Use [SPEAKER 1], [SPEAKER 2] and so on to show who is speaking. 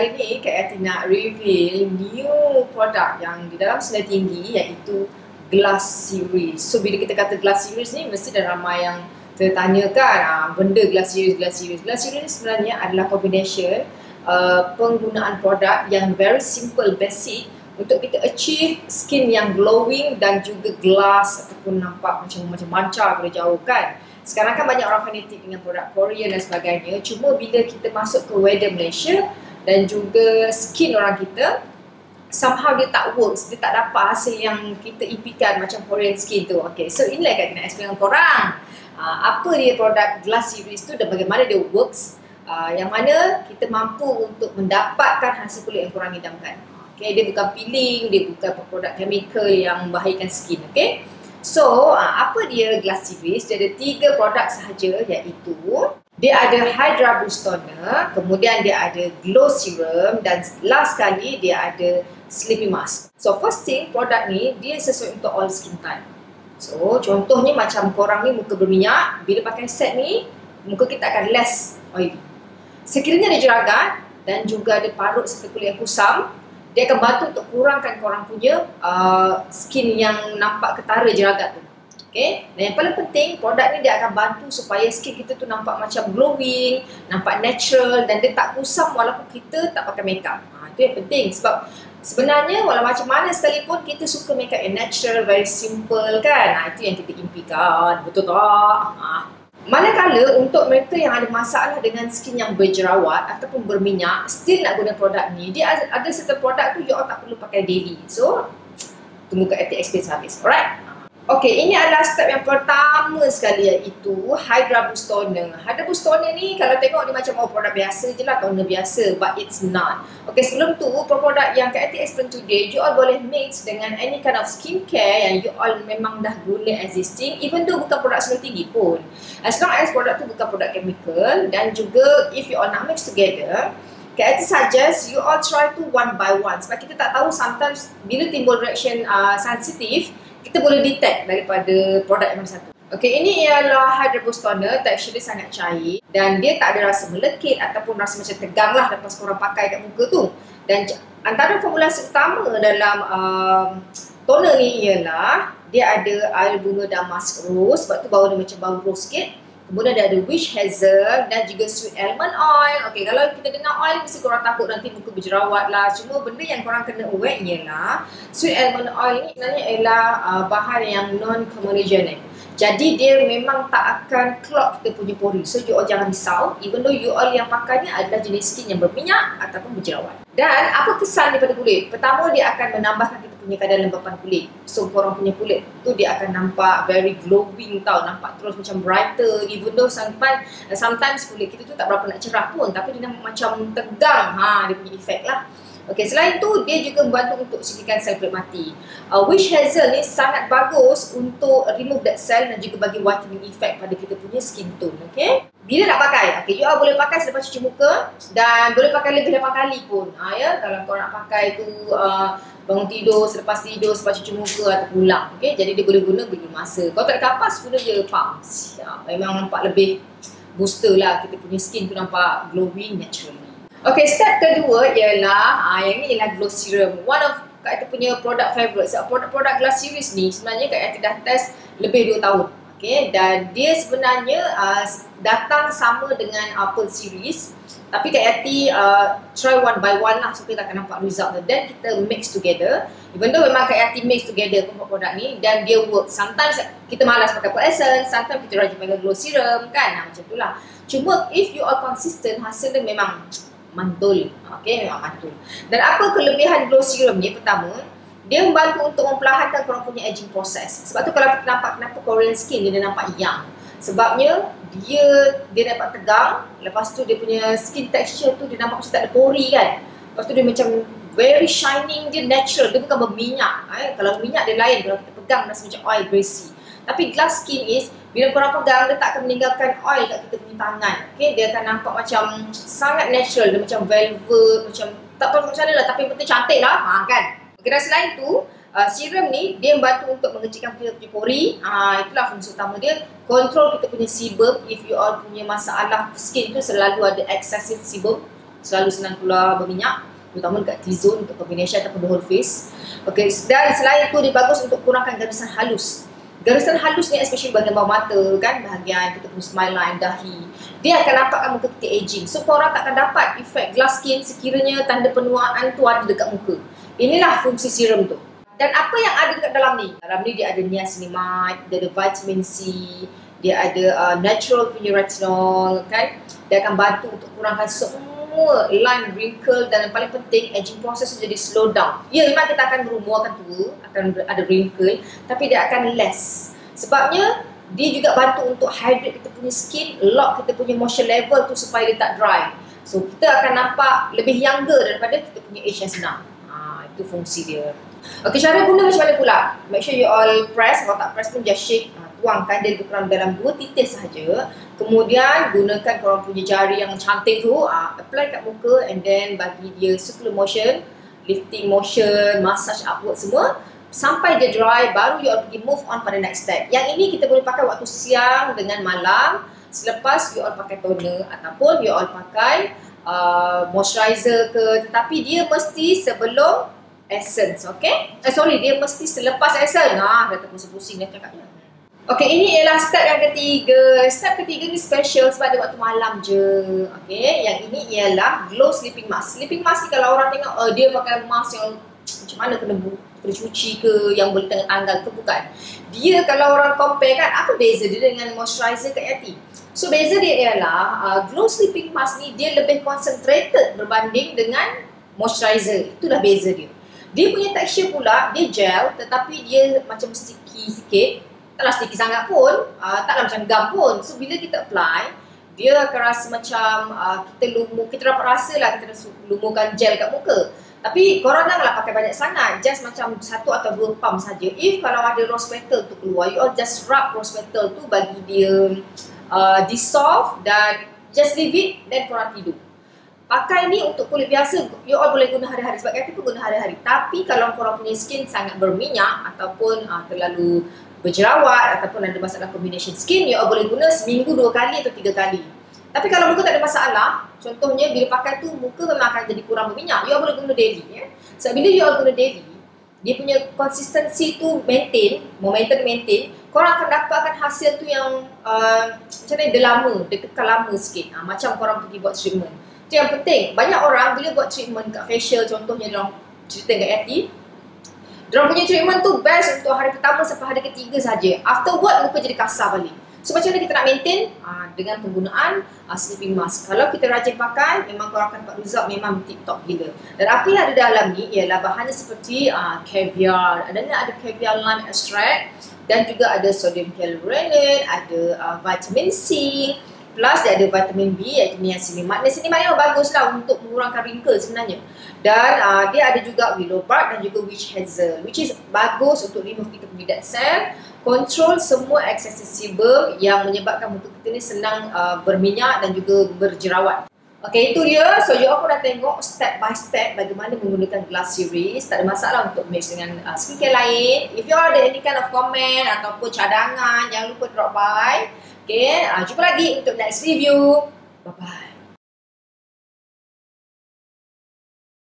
[SPEAKER 1] Kali ni Kak Yati nak reveal new produk yang di dalam senar tinggi iaitu Glass Series. So bila kita kata Glass Series ni mesti dah ramai yang tertanya kan ah, benda Glass Series, Glass Series. Glass Series ni sebenarnya adalah combination uh, penggunaan produk yang very simple, basic untuk kita achieve skin yang glowing dan juga glass ataupun nampak macam macam mancar boleh jauh kan. Sekarang kan banyak orang fanatik dengan produk Korean dan sebagainya. Cuma bila kita masuk ke weather Malaysia dan juga skin orang kita, somehow dia tak works. Dia tak dapat hasil yang kita impikan macam Korean skin tu. Okay, so inilah kat nak explain dengan korang. Uh, apa dia produk Glass Series tu dan bagaimana dia works. Uh, yang mana kita mampu untuk mendapatkan hasil kulit yang korang idamkan. Okay, dia bukan peeling, dia bukan produk chemical yang membahayakan skin. Okay. So, ah, apa dia Glass Series? Dia ada tiga produk sahaja iaitu dia ada Hydra Boost Toner, kemudian dia ada Glow Serum dan last kali dia ada Sleepy Mask. So, first thing, produk ni dia sesuai untuk all skin type. So, contohnya macam korang ni muka berminyak, bila pakai set ni, muka kita akan less oily. Sekiranya ada jeragat dan juga ada parut serta kulit yang kusam, dia akan bantu untuk kurangkan korang punya uh, skin yang nampak ketara jeragat tu. Okay. Dan yang paling penting, produk ni dia akan bantu supaya skin kita tu nampak macam glowing, nampak natural dan dia tak kusam walaupun kita tak pakai makeup. Ha, itu yang penting sebab sebenarnya walau macam mana sekalipun kita suka makeup yang natural, very simple kan. Ha, itu yang kita impikan. Betul tak? Ha. Manakala untuk mereka yang ada masalah dengan skin yang berjerawat ataupun berminyak, still nak guna produk ni, dia ada, ada serta produk tu you all tak perlu pakai daily. So, tunggu ke ATX Space habis. Alright? Okey, ini adalah step yang pertama sekali iaitu Hydra Boost Toner. Hydra Boost Toner ni kalau tengok ni macam oh produk biasa je lah, toner biasa. But it's not. Okey, sebelum tu, produk yang Ati explain today, you all boleh mix dengan any kind of skincare yang you all memang dah guna existing. Even tu bukan produk seluruh tinggi pun. As long as produk tu bukan produk chemical dan juga if you all nak mix together, Kak Ati suggest you all try to one by one. Sebab kita tak tahu sometimes bila timbul reaction uh, sensitive, kita boleh detect daripada produk yang satu. Okey, ini ialah Hydra Boost Toner, tekstur dia sangat cair dan dia tak ada rasa melekit ataupun rasa macam tegang lah lepas korang pakai kat muka tu. Dan antara formulasi utama dalam um, toner ni ialah dia ada air bunga damask rose sebab tu bau dia macam bau rose sikit. Kemudian dia ada witch hazel dan juga sweet almond oil. Okey, kalau kita dengar oil mesti korang takut nanti muka berjerawat lah. Cuma benda yang korang kena aware ialah sweet almond oil ni sebenarnya ialah uh, bahan yang non-comedogenic. Jadi dia memang tak akan clog kita punya pori. So you all jangan risau even though you all yang pakainya adalah jenis skin yang berminyak ataupun berjerawat. Dan apa kesan daripada kulit? Pertama dia akan menambahkan punya kadar lembapan kulit. So korang punya kulit tu dia akan nampak very glowing tau, nampak terus macam brighter even though sometimes, sometimes kulit kita tu tak berapa nak cerah pun tapi dia nampak macam tegang. Ha, dia punya efek lah. Okay, selain tu dia juga membantu untuk sediakan sel kulit mati. Uh, Witch Hazel ni sangat bagus untuk remove that cell dan juga bagi whitening effect pada kita punya skin tone. Okay? Bila nak pakai? Okay, you all boleh pakai selepas cuci muka dan boleh pakai lebih 8 kali pun. Ha, ya? Kalau korang nak pakai tu uh, bangun tidur, selepas tidur, selepas cuci muka atau pulang. Okay? Jadi dia boleh guna beri masa. Kalau tak ada kapas, guna je pumps. Ya, memang nampak lebih booster lah kita punya skin tu nampak glowing naturally. Okay, step kedua ialah, ah, yang ni ialah glow serum. One of Kak Yati punya produk favourite. So, produk-produk Glass Series ni sebenarnya Kak Yati dah test lebih 2 tahun. Okay, dan dia sebenarnya uh, datang sama dengan Apple Series. Tapi Kak Yati uh, try one by one lah supaya kita akan nampak result tu. Then kita mix together. Even though memang Kak Yati mix together produk ni dan dia work. Sometimes kita malas pakai Pearl Essence, sometimes kita rajin pakai glow serum kan. Nah, macam tu lah. Cuma if you are consistent, hasil dia memang mantul. Okey, memang mantul. Dan apa kelebihan glow serum ni? Pertama, dia membantu untuk memperlahankan korang punya aging process. Sebab tu kalau kita nampak kenapa Korean skin dia nampak young. Sebabnya dia dia dapat tegang, lepas tu dia punya skin texture tu dia nampak macam tak ada pori kan. Lepas tu dia macam very shining, dia natural, dia bukan berminyak. Eh. Kalau minyak dia lain, kalau kita pegang rasa macam oil greasy. Tapi glass skin is bila korang pegang dia tak akan meninggalkan oil kat kita punya tangan. Okay, dia akan nampak macam sangat natural, dia macam velvet, macam tak tahu macam mana lah tapi betul cantik lah. Ha, kan? Okay, dan selain tu, uh, serum ni dia membantu untuk mengecilkan kita punya pori. Ha, itulah fungsi utama dia. Control kita punya sebum if you all punya masalah skin tu selalu ada excessive sebum. selalu senang keluar berminyak terutama dekat T-zone untuk combination ataupun the whole face. Okay, dan selain itu dia bagus untuk kurangkan garisan halus. Garisan halus ni especially bahagian bawah mata kan, bahagian kita punya smile line, dahi. Dia akan nampakkan muka kita aging. So orang tak akan dapat efek glass skin sekiranya tanda penuaan tu ada dekat muka. Inilah fungsi serum tu. Dan apa yang ada dekat dalam ni? Dalam ni dia ada niacinamide, dia ada vitamin C, dia ada uh, natural punya retinol kan. Dia akan bantu untuk kurangkan semua line wrinkle dan yang paling penting aging process jadi slow down. Ya memang kita akan berumur akan tua, akan ada wrinkle tapi dia akan less. Sebabnya dia juga bantu untuk hydrate kita punya skin, lock kita punya moisture level tu supaya dia tak dry. So kita akan nampak lebih younger daripada kita punya age yang senang. Ha, itu fungsi dia. Okay, cara guna macam mana pula? Make sure you all press, kalau tak press pun just shake. Ha, tuangkan dia lebih kurang dalam 2 titik sahaja. Kemudian gunakan korang punya jari yang cantik tu, ha, apply kat muka and then bagi dia circular motion, lifting motion, massage upward semua. Sampai dia dry, baru you all pergi move on pada next step. Yang ini kita boleh pakai waktu siang dengan malam. Selepas you all pakai toner ataupun you all pakai uh, moisturizer ke. Tetapi dia mesti sebelum essence, okay? Eh, sorry, dia mesti selepas essence. Nah, dah terpusing-pusing dah cakapnya. Okay, ini ialah step yang ketiga. Step ketiga ni special sebab dia waktu malam je. Okay, yang ini ialah glow sleeping mask. Sleeping mask ni kalau orang tengok, uh, dia pakai mask yang macam mana kena, kena cuci ke, yang boleh tengah tanggal ke, bukan. Dia kalau orang compare kan, apa beza dia dengan moisturizer kat Yati? So, beza dia ialah uh, glow sleeping mask ni dia lebih concentrated berbanding dengan moisturizer. Itulah beza dia. Dia punya tekstur pula, dia gel tetapi dia macam sticky sikit. Taklah sticky sangat pun, uh, taklah macam gum pun. So bila kita apply, dia akan rasa macam uh, kita lumur, kita dapat rasa lah kita lumurkan gel kat muka. Tapi korang janganlah pakai banyak sangat, just macam satu atau dua pump saja. If kalau ada rose petal tu keluar, you all just rub rose petal tu bagi dia uh, dissolve dan just leave it, then korang tidur pakai ni untuk kulit biasa you all boleh guna hari-hari. Sebab kata pun guna hari-hari. Tapi kalau korang punya skin sangat berminyak ataupun uh, terlalu berjerawat ataupun ada masalah combination skin you all boleh guna seminggu dua kali atau tiga kali. Tapi kalau muka tak ada masalah contohnya bila pakai tu muka memang akan jadi kurang berminyak. You all boleh guna daily ya. Sebab bila you all guna daily dia punya consistency tu maintain momentum maintain korang akan dapatkan hasil tu yang uh, macam mana dia lama dia kekal lama sikit. Uh, macam korang pergi buat treatment itu yang penting. Banyak orang bila buat treatment kat facial contohnya dalam cerita kat Yati. Diorang punya treatment tu best untuk hari pertama sampai hari ketiga saja. Afterward muka jadi kasar balik. So macam mana kita nak maintain? Uh, dengan penggunaan uh, sleeping mask. Kalau kita rajin pakai, memang korang akan dapat result memang tip top gila. Dan apa yang ada dalam ni ialah bahannya seperti uh, caviar. Ada ada caviar lime extract dan juga ada sodium hyaluronate, ada uh, vitamin C, Plus dia ada vitamin B iaitu niacinamide. Niacinamide ni bagus lah untuk mengurangkan wrinkle sebenarnya. Dan uh, dia ada juga willow bark dan juga witch hazel. Which is bagus untuk remove kita punya dead cell. Control semua excessive yang menyebabkan muka kita ni senang uh, berminyak dan juga berjerawat. Okay, itu dia. So, you pun dah tengok step by step bagaimana menggunakan glass series. Tak ada masalah untuk mix dengan uh, skincare lain. If you ada any kind of comment ataupun cadangan, jangan lupa drop by. Okay, uh, jumpa lagi untuk next review. Bye-bye.